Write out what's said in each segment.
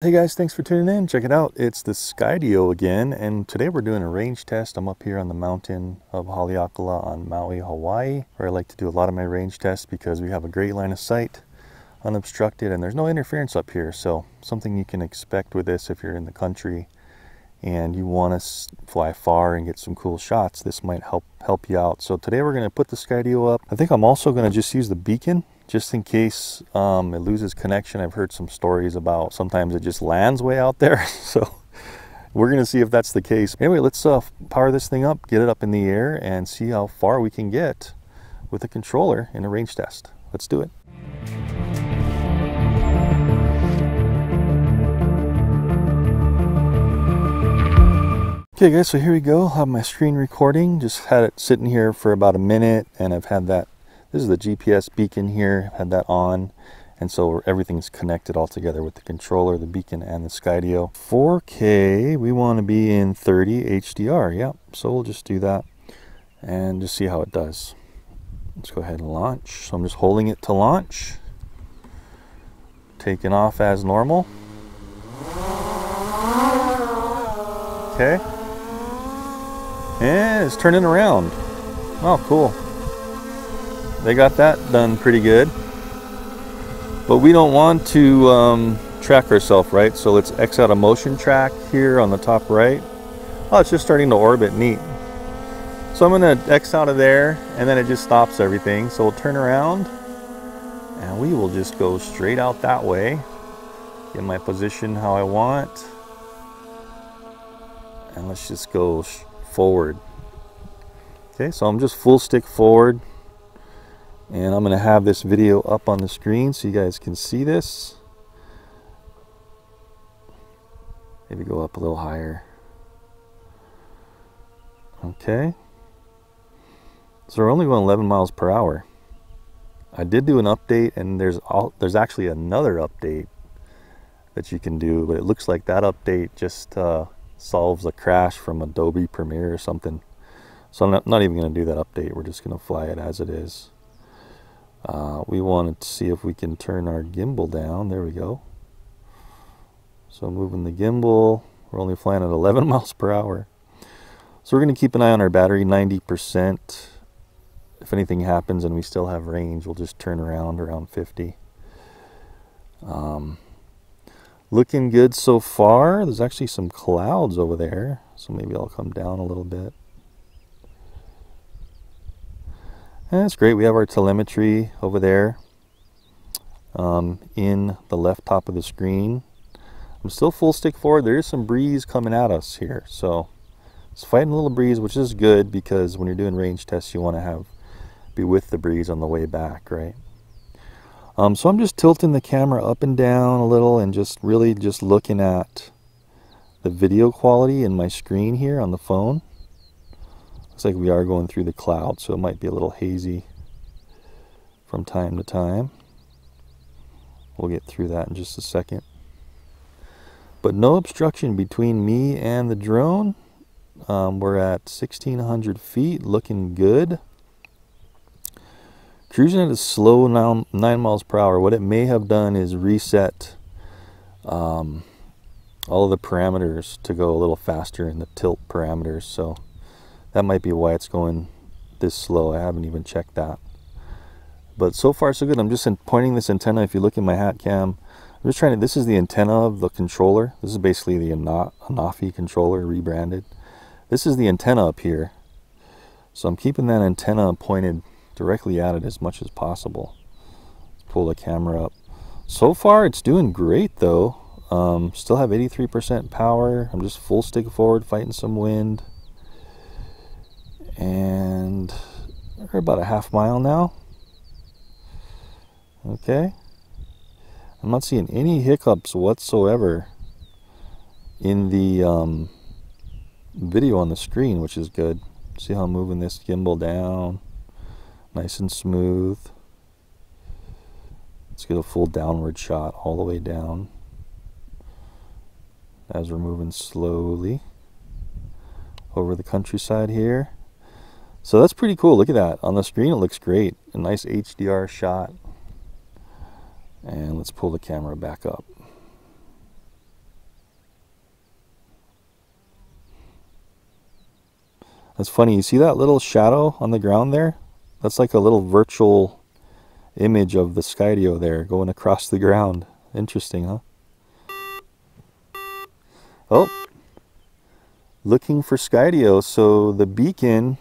Hey guys, thanks for tuning in. Check it out. It's the Skydio again, and today we're doing a range test. I'm up here on the mountain of Haleakala on Maui, Hawaii, where I like to do a lot of my range tests because we have a great line of sight, unobstructed, and there's no interference up here. So something you can expect with this if you're in the country and you want to fly far and get some cool shots, this might help help you out. So today we're going to put the Skydio up. I think I'm also going to just use the beacon just in case um, it loses connection. I've heard some stories about sometimes it just lands way out there. so we're going to see if that's the case. Anyway, let's uh, power this thing up, get it up in the air, and see how far we can get with a controller in a range test. Let's do it. Okay guys, so here we go. I have my screen recording. Just had it sitting here for about a minute and I've had that this is the GPS beacon here, had that on. And so everything's connected all together with the controller, the beacon, and the Skydio. 4K, we want to be in 30 HDR. Yep, so we'll just do that and just see how it does. Let's go ahead and launch. So I'm just holding it to launch. Taking off as normal. Okay. And it's turning around. Oh, cool they got that done pretty good. But we don't want to um, track ourselves, right? So let's X out a motion track here on the top right. Oh, it's just starting to orbit, neat. So I'm gonna X out of there and then it just stops everything. So we'll turn around and we will just go straight out that way. Get my position how I want. And let's just go forward. Okay, so I'm just full stick forward and I'm going to have this video up on the screen so you guys can see this. Maybe go up a little higher. Okay. So we're only going 11 miles per hour. I did do an update and there's all, there's actually another update that you can do but it looks like that update just uh, solves a crash from Adobe Premiere or something. So I'm not, not even going to do that update. We're just going to fly it as it is uh, we wanted to see if we can turn our gimbal down. There we go. So moving the gimbal, we're only flying at 11 miles per hour. So we're going to keep an eye on our battery, 90%. If anything happens and we still have range, we'll just turn around around 50. Um, looking good so far. There's actually some clouds over there, so maybe I'll come down a little bit. And that's great. We have our telemetry over there um, in the left top of the screen. I'm still full stick forward. There is some breeze coming at us here. So it's fighting a little breeze, which is good because when you're doing range tests, you want to have be with the breeze on the way back, right? Um, so I'm just tilting the camera up and down a little and just really just looking at the video quality in my screen here on the phone. Looks like we are going through the cloud, so it might be a little hazy from time to time. We'll get through that in just a second. But no obstruction between me and the drone. Um, we're at 1600 feet, looking good. Cruising at a slow nine, 9 miles per hour. What it may have done is reset um, all of the parameters to go a little faster in the tilt parameters. So that might be why it's going this slow. I haven't even checked that. But so far so good. I'm just pointing this antenna. If you look in my hat cam, I'm just trying to, this is the antenna of the controller. This is basically the Anafi controller rebranded. This is the antenna up here. So I'm keeping that antenna pointed directly at it as much as possible. Let's pull the camera up. So far it's doing great though. Um, still have 83% power. I'm just full stick forward fighting some wind and we're about a half mile now. Okay. I'm not seeing any hiccups whatsoever in the um, video on the screen which is good. See how I'm moving this gimbal down nice and smooth. Let's get a full downward shot all the way down. As we're moving slowly over the countryside here so that's pretty cool. Look at that. On the screen, it looks great. A nice HDR shot. And let's pull the camera back up. That's funny. You see that little shadow on the ground there? That's like a little virtual image of the Skydio there going across the ground. Interesting, huh? Oh, looking for Skydio. So the beacon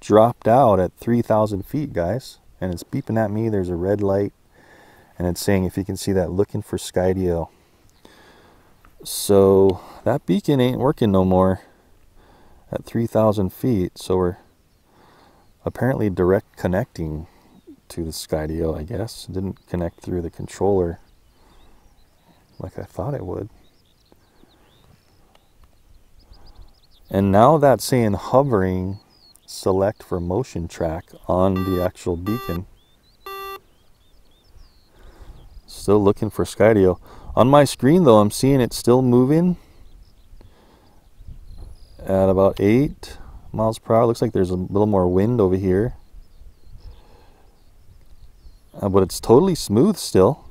dropped out at 3,000 feet, guys. And it's beeping at me. There's a red light. And it's saying, if you can see that, looking for Skydio. So that beacon ain't working no more at 3,000 feet. So we're apparently direct connecting to the Skydio, I guess. It didn't connect through the controller like I thought it would. And now that's saying hovering, select for motion track on the actual beacon. Still looking for Skydio. On my screen though, I'm seeing it still moving at about 8 miles per hour. Looks like there's a little more wind over here. Uh, but it's totally smooth still.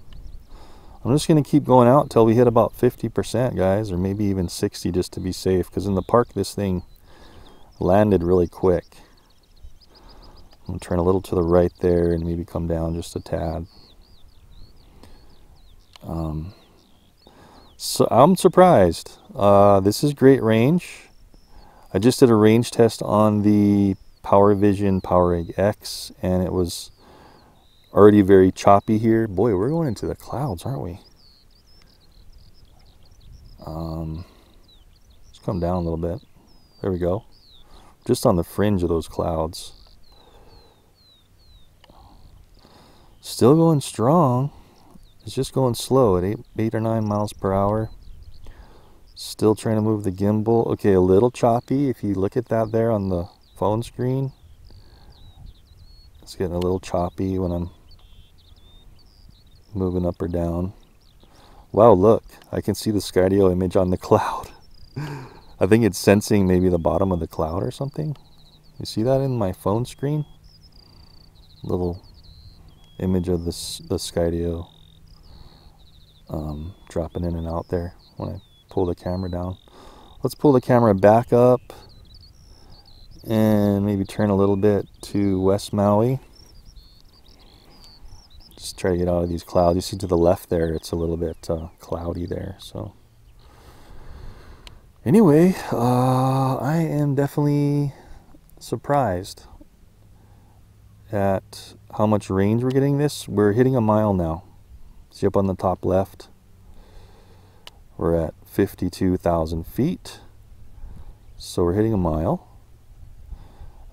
I'm just going to keep going out until we hit about 50%, guys, or maybe even 60 just to be safe. Because in the park, this thing landed really quick. I'm going to turn a little to the right there and maybe come down just a tad. Um, so I'm surprised. Uh, this is great range. I just did a range test on the Power Vision PowerEgg X and it was already very choppy here. Boy, we're going into the clouds, aren't we? Um, let's come down a little bit. There we go. Just on the fringe of those clouds. Still going strong. It's just going slow at eight, eight or nine miles per hour. Still trying to move the gimbal. Okay, a little choppy. If you look at that there on the phone screen, it's getting a little choppy when I'm moving up or down. Wow, look, I can see the Skydio image on the cloud. I think it's sensing maybe the bottom of the cloud or something. You see that in my phone screen? Little image of this the Skydio um, dropping in and out there when I pull the camera down. Let's pull the camera back up and maybe turn a little bit to West Maui. Just try to get out of these clouds. You see to the left there, it's a little bit uh, cloudy there. So anyway, uh, I am definitely surprised at how much range we're getting this. We're hitting a mile now. See up on the top left, we're at 52,000 feet. So we're hitting a mile.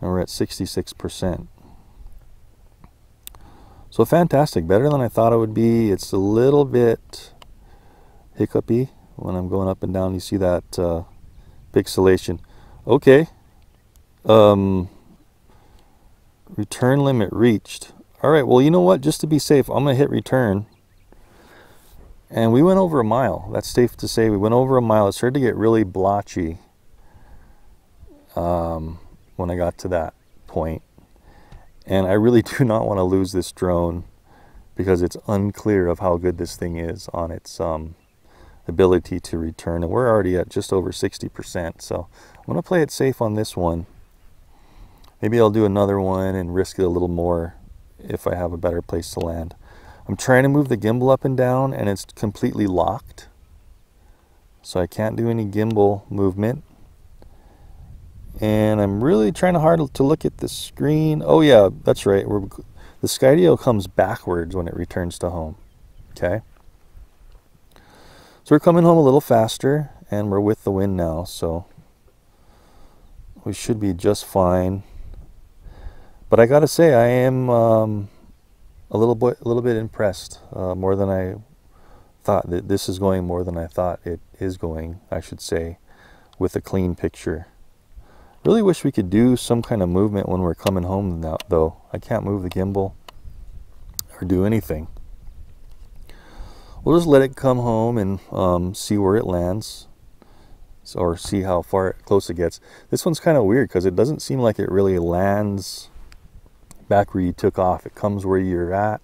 And we're at 66%. So fantastic. Better than I thought it would be. It's a little bit hiccupy when I'm going up and down. You see that uh, pixelation. Okay. Um, return limit reached. All right. Well, you know what? Just to be safe, I'm going to hit return and we went over a mile. That's safe to say. We went over a mile. It started to get really blotchy um, when I got to that. And I really do not want to lose this drone because it's unclear of how good this thing is on its um, ability to return. And we're already at just over 60%. So I'm going to play it safe on this one. Maybe I'll do another one and risk it a little more if I have a better place to land. I'm trying to move the gimbal up and down and it's completely locked. So I can't do any gimbal movement. And I'm really trying to hard to look at the screen. Oh yeah, that's right. We're, the Skydio comes backwards when it returns to home. Okay. So we're coming home a little faster and we're with the wind now. So we should be just fine. But I gotta say, I am um, a little bit, a little bit impressed, uh, more than I thought. That this is going more than I thought it is going. I should say, with a clean picture. Really wish we could do some kind of movement when we're coming home now, though. I can't move the gimbal or do anything. We'll just let it come home and um, see where it lands or see how far close it gets. This one's kind of weird because it doesn't seem like it really lands back where you took off. It comes where you're at,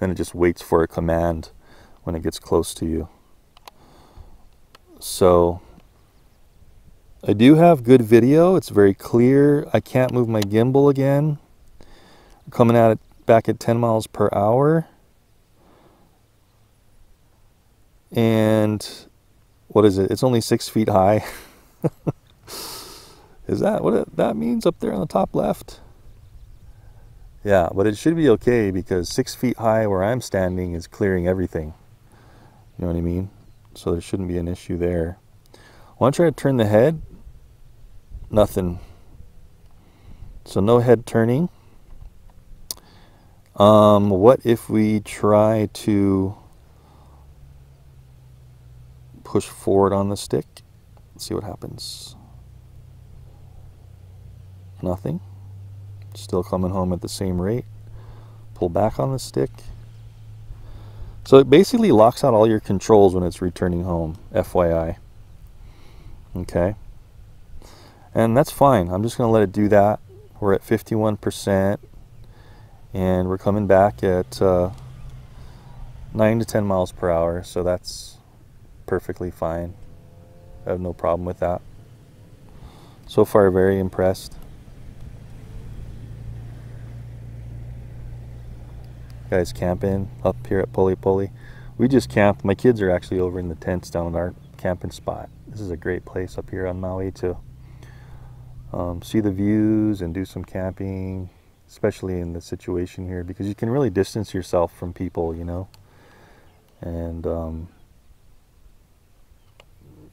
and it just waits for a command when it gets close to you. So, I do have good video. It's very clear. I can't move my gimbal again. Coming at it back at 10 miles per hour. And what is it? It's only six feet high. is that what it, that means up there on the top left? Yeah, but it should be okay because six feet high where I'm standing is clearing everything. You know what I mean? So there shouldn't be an issue there. I want to try to turn the head. Nothing. So no head turning. Um, what if we try to push forward on the stick? Let's see what happens. Nothing. Still coming home at the same rate. Pull back on the stick. So it basically locks out all your controls when it's returning home, FYI. Okay. And that's fine. I'm just going to let it do that. We're at 51% and we're coming back at uh, 9 to 10 miles per hour so that's perfectly fine. I have no problem with that. So far very impressed. Guys camping up here at Polipoli we just camped. My kids are actually over in the tents down at our camping spot. This is a great place up here on Maui to um, see the views and do some camping especially in the situation here because you can really distance yourself from people you know? And um,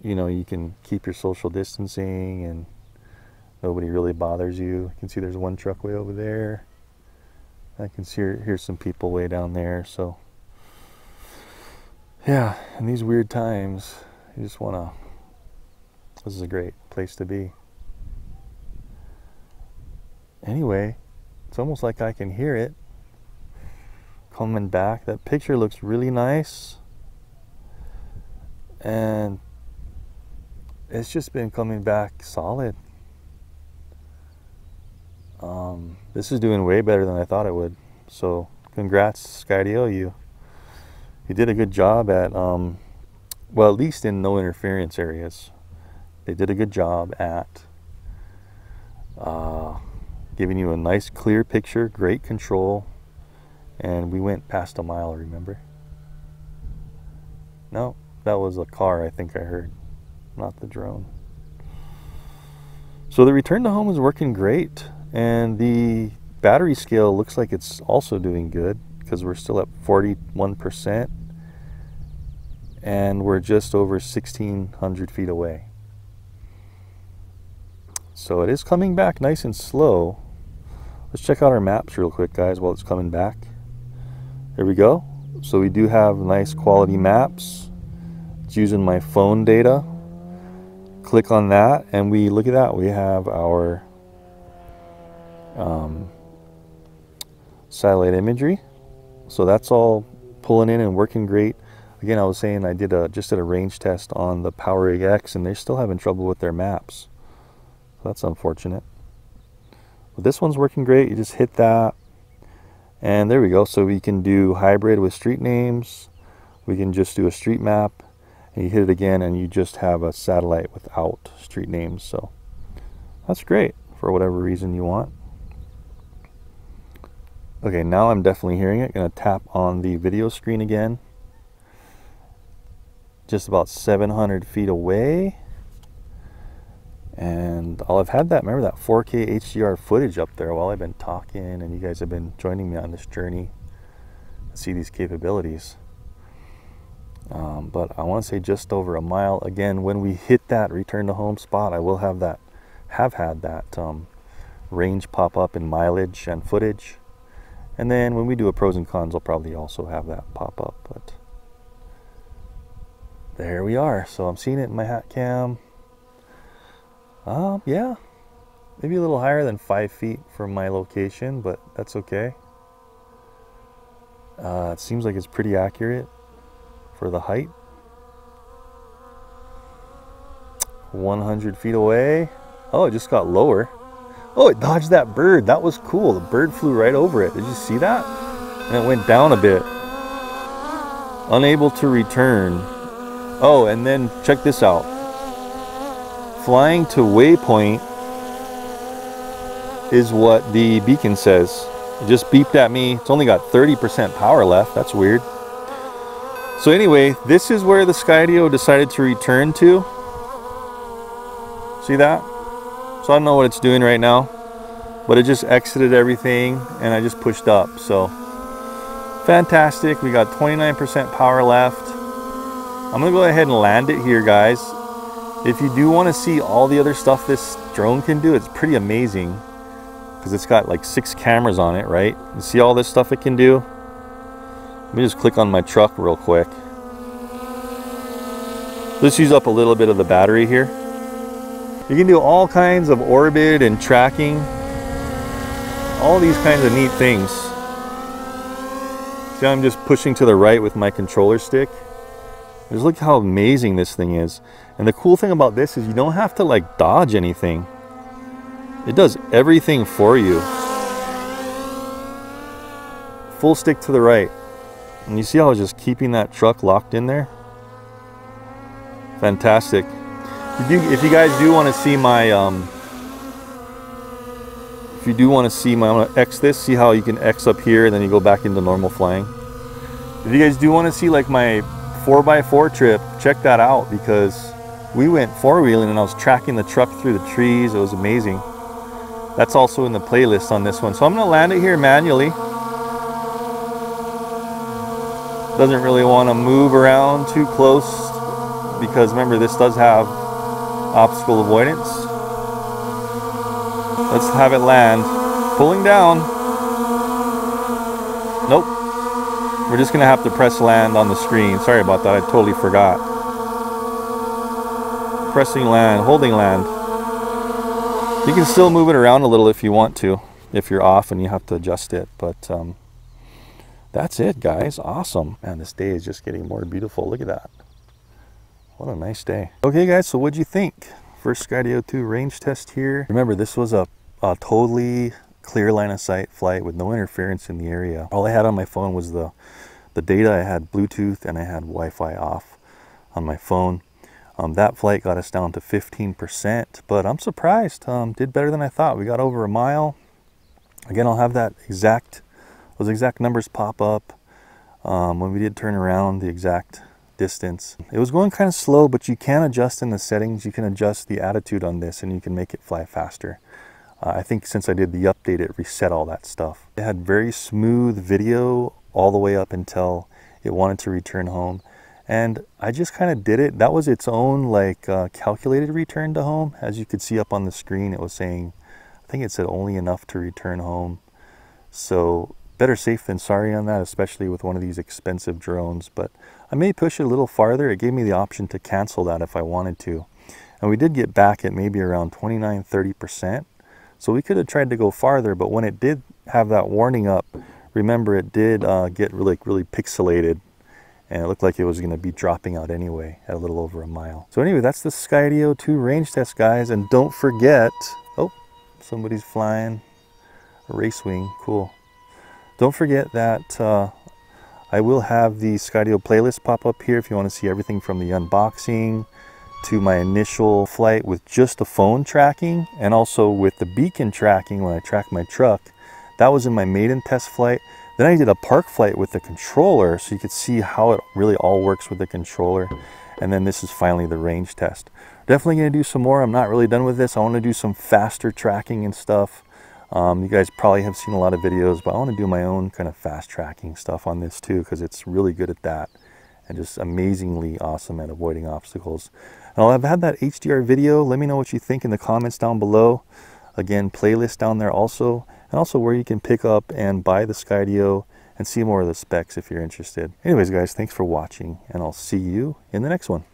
you know you can keep your social distancing and nobody really bothers you you can see there's one truck way over there I can see hear some people way down there so yeah in these weird times you just want to this is a great place to be anyway it's almost like I can hear it coming back. That picture looks really nice. And it's just been coming back solid. Um, this is doing way better than I thought it would. So congrats Skydio, you you did a good job at um, well at least in no interference areas. They did a good job at uh, giving you a nice clear picture, great control. And we went past a mile, remember? No, that was a car I think I heard, not the drone. So the return to home is working great. And the battery scale looks like it's also doing good because we're still at 41% and we're just over 1600 feet away. So it is coming back nice and slow. Let's check out our maps real quick, guys, while it's coming back. There we go. So we do have nice quality maps. It's using my phone data. Click on that, and we look at that. We have our um, satellite imagery. So that's all pulling in and working great. Again, I was saying I did a just did a range test on the PowerEgg X, and they're still having trouble with their maps. So that's unfortunate. But this one's working great. You just hit that. And there we go. So we can do hybrid with street names. We can just do a street map. And you hit it again and you just have a satellite without street names. So that's great for whatever reason you want. Okay, now I'm definitely hearing it. Gonna tap on the video screen again. Just about 700 feet away and I'll have had that remember that 4k HDR footage up there while I've been talking and you guys have been joining me on this journey to see these capabilities um, but I want to say just over a mile. Again when we hit that return to home spot I will have that have had that um, range pop up in mileage and footage. And then when we do a pros and cons I'll probably also have that pop up but there we are. So I'm seeing it in my hat cam. Um, yeah, maybe a little higher than five feet from my location, but that's okay. Uh, it seems like it's pretty accurate for the height. 100 feet away. Oh, it just got lower. Oh, it dodged that bird. That was cool. The bird flew right over it. Did you see that? And it went down a bit. Unable to return. Oh, and then check this out. flying to waypoint is what the beacon says. It just beeped at me. It's only got 30% power left. That's weird. So anyway, this is where the Skydio decided to return to. See that? So I don't know what it's doing right now, but it just exited everything and I just pushed up. So fantastic. We got 29% power left. I'm gonna go ahead and land it here, guys. If you do want to see all the other stuff this drone can do, it's pretty amazing because it's got like six cameras on it, right? You see all this stuff it can do? Let me just click on my truck real quick. Let's use up a little bit of the battery here. You can do all kinds of orbit and tracking, all these kinds of neat things. See I'm just pushing to the right with my controller stick? Just look how amazing this thing is. And the cool thing about this is you don't have to like dodge anything. It does everything for you. Full stick to the right. And you see how I was just keeping that truck locked in there? Fantastic. If you, if you guys do want to see my, um, if you do want to see my, I'm going to X this, see how you can X up here and then you go back into normal flying. If you guys do want to see like my 4x4 trip, check that out because we went four-wheeling and I was tracking the truck through the trees. It was amazing. That's also in the playlist on this one. So I'm going to land it here manually. Doesn't really want to move around too close because remember this does have obstacle avoidance. Let's have it land. Pulling down. Nope. We're just gonna have to press land on the screen. Sorry about that, I totally forgot. Pressing land, holding land. You can still move it around a little if you want to, if you're off and you have to adjust it, but um, that's it guys, awesome. Man, this day is just getting more beautiful, look at that. What a nice day. Okay guys, so what'd you think? First Skydio 2 range test here. Remember, this was a, a totally clear line of sight flight with no interference in the area. All I had on my phone was the, the data. I had Bluetooth and I had Wi-Fi off on my phone. Um, that flight got us down to 15%, but I'm surprised. Um, did better than I thought. We got over a mile. Again, I'll have that exact, those exact numbers pop up um, when we did turn around, the exact distance. It was going kind of slow, but you can adjust in the settings. You can adjust the attitude on this and you can make it fly faster. Uh, I think since I did the update, it reset all that stuff. It had very smooth video all the way up until it wanted to return home. And I just kind of did it. That was its own like uh, calculated return to home. As you could see up on the screen, it was saying, I think it said only enough to return home. So better safe than sorry on that, especially with one of these expensive drones. But I may push it a little farther. It gave me the option to cancel that if I wanted to. And we did get back at maybe around 29, 30%. So we could have tried to go farther, but when it did have that warning up, remember it did uh, get really, really pixelated and it looked like it was going to be dropping out anyway at a little over a mile. So anyway, that's the Skydio 2 range test, guys. And don't forget, oh, somebody's flying a race wing. cool. Don't forget that uh, I will have the Skydio playlist pop up here if you want to see everything from the unboxing, to my initial flight with just the phone tracking and also with the beacon tracking when I track my truck. That was in my maiden test flight. Then I did a park flight with the controller so you could see how it really all works with the controller. And then this is finally the range test. Definitely gonna do some more. I'm not really done with this. I wanna do some faster tracking and stuff. Um, you guys probably have seen a lot of videos, but I wanna do my own kind of fast tracking stuff on this too because it's really good at that and just amazingly awesome at avoiding obstacles. I'll have had that HDR video. Let me know what you think in the comments down below. Again, playlist down there also, and also where you can pick up and buy the Skydio and see more of the specs if you're interested. Anyways, guys, thanks for watching, and I'll see you in the next one.